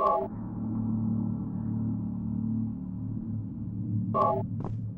Thank you.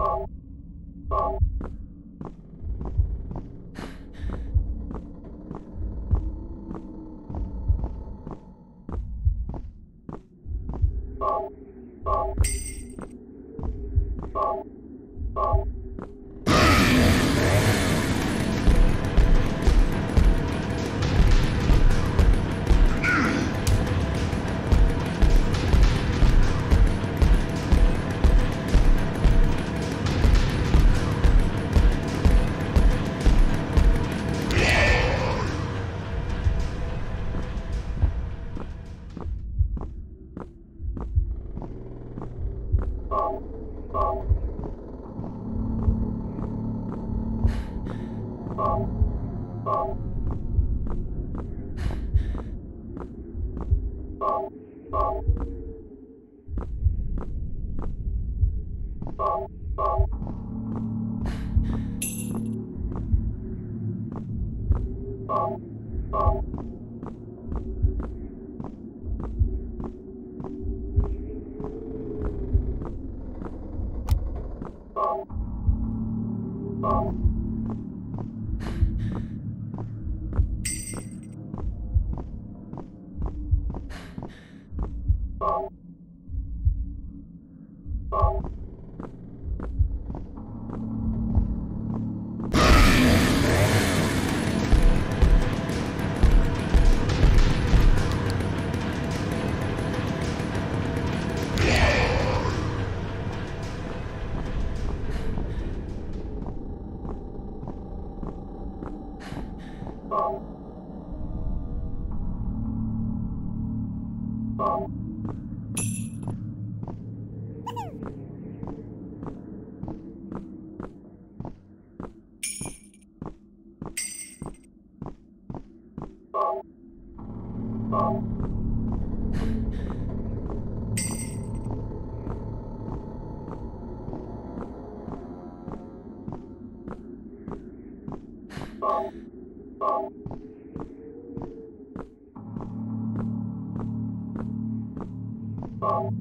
you Oh. Oh.